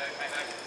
back, back, back.